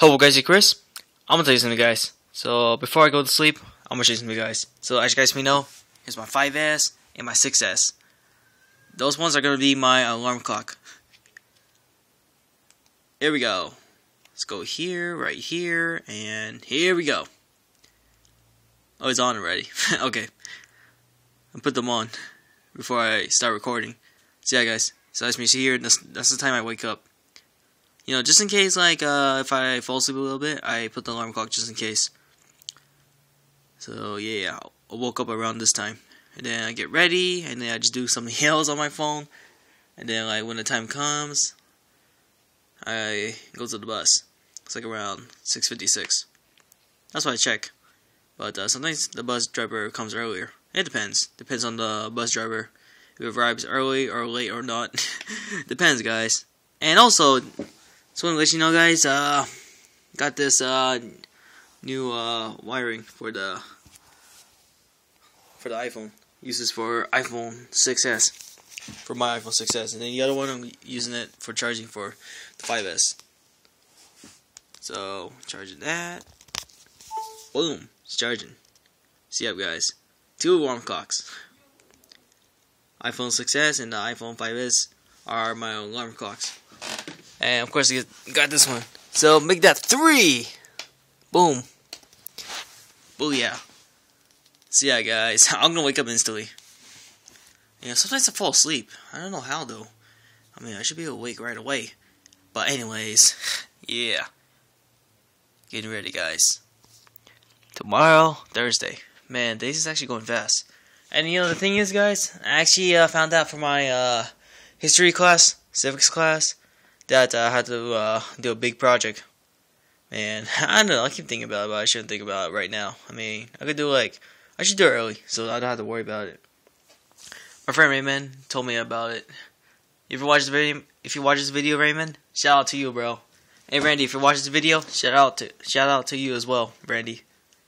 Hello guys, it's Chris. I'm gonna tell you something guys. So before I go to sleep, I'm gonna show you something guys. So as you guys may know, here's my 5S and my 6S. Those ones are gonna be my alarm clock. Here we go. Let's go here, right here, and here we go. Oh, it's on already. okay. I put them on before I start recording. So yeah guys, so as you see here, that's, that's the time I wake up you know, just in case, like, uh, if I fall asleep a little bit, I put the alarm clock just in case. So, yeah, I woke up around this time. And then I get ready, and then I just do something else on my phone. And then, like, when the time comes, I go to the bus. It's like around 6.56. That's why I check. But uh, sometimes the bus driver comes earlier. It depends. Depends on the bus driver. If it arrives early or late or not. depends, guys. And also, just want to let you know, guys. Uh, got this uh new uh wiring for the for the iPhone. Uses for iPhone 6s for my iPhone 6s, and then the other one I'm using it for charging for the 5s. So charging that. Boom, it's charging. See up, guys. Two alarm clocks. iPhone 6s and the iPhone 5s are my alarm clocks. And of course, you got this one. So make that three. Boom. Booyah. So yeah, guys, I'm gonna wake up instantly. Yeah, sometimes I fall asleep. I don't know how though. I mean, I should be awake right away. But anyways, yeah. Getting ready, guys. Tomorrow, Thursday. Man, days is actually going fast. And you know the thing is, guys, I actually uh, found out from my uh, history class, civics class, that I had to uh, do a big project. And I don't know, I keep thinking about it, but I shouldn't think about it right now. I mean, I could do like, I should do it early, so I don't have to worry about it. My friend Raymond told me about it. If you watch this video, if you watch this video, Raymond, shout out to you, bro. Hey, Randy, if you watch this video, shout out to shout out to you as well, Randy.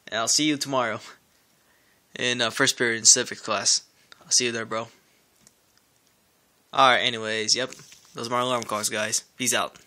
And I'll see you tomorrow in uh, first period in civics class. I'll see you there, bro. Alright, anyways, yep. Those are my alarm calls, guys. Peace out.